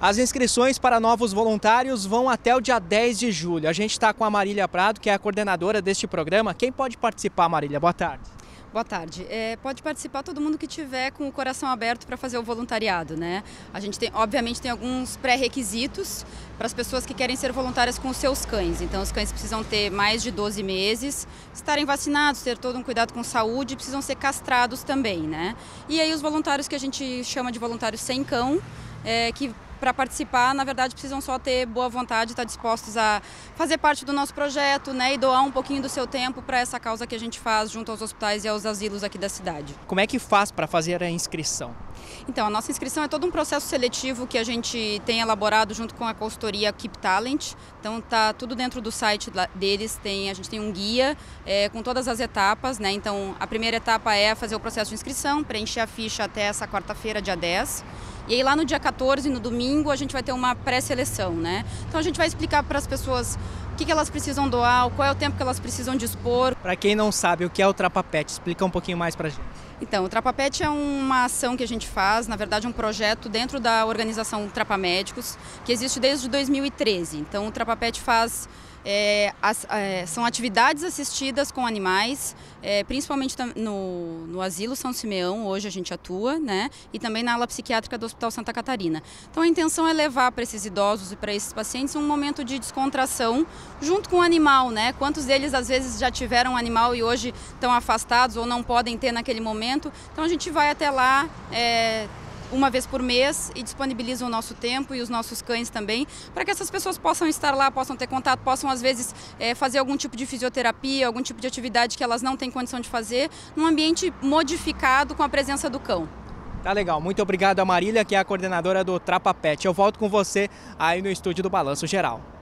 As inscrições para novos voluntários vão até o dia 10 de julho. A gente está com a Marília Prado, que é a coordenadora deste programa. Quem pode participar, Marília? Boa tarde. Boa tarde. É, pode participar todo mundo que tiver com o coração aberto para fazer o voluntariado, né? A gente tem, obviamente, tem alguns pré-requisitos para as pessoas que querem ser voluntárias com os seus cães. Então, os cães precisam ter mais de 12 meses, estarem vacinados, ter todo um cuidado com saúde, precisam ser castrados também, né? E aí, os voluntários que a gente chama de voluntários sem cão, é, que para participar, na verdade, precisam só ter boa vontade, estar dispostos a fazer parte do nosso projeto né, e doar um pouquinho do seu tempo para essa causa que a gente faz junto aos hospitais e aos asilos aqui da cidade. Como é que faz para fazer a inscrição? Então, a nossa inscrição é todo um processo seletivo que a gente tem elaborado junto com a consultoria Keep Talent. Então, tá tudo dentro do site deles. Tem, a gente tem um guia é, com todas as etapas, né? Então, a primeira etapa é fazer o processo de inscrição, preencher a ficha até essa quarta-feira, dia 10. E aí lá no dia 14, no domingo, a gente vai ter uma pré-seleção, né? Então a gente vai explicar para as pessoas o que, que, elas precisam doar, qual é o tempo que elas precisam dispor. Para quem não sabe o que é o Trapapet, explica um pouquinho mais para a gente. Então, o Trapapet é uma ação que a gente faz, na verdade um projeto dentro da organização Trapa Médicos, que existe desde 2013. Então, o Trapapet faz é, as, é, são atividades assistidas com animais, é, principalmente no, no Asilo São Simeão, hoje a gente atua, né? E também na ala psiquiátrica do Hospital Santa Catarina. Então a intenção é levar para esses idosos e para esses pacientes um momento de descontração junto com o animal, né? Quantos deles às vezes já tiveram um animal e hoje estão afastados ou não podem ter naquele momento. Então a gente vai até lá é, uma vez por mês e disponibilizam o nosso tempo e os nossos cães também, para que essas pessoas possam estar lá, possam ter contato, possam às vezes é, fazer algum tipo de fisioterapia, algum tipo de atividade que elas não têm condição de fazer, num ambiente modificado com a presença do cão. Tá legal, muito obrigado a Marília, que é a coordenadora do Trapa Pet. Eu volto com você aí no estúdio do Balanço Geral.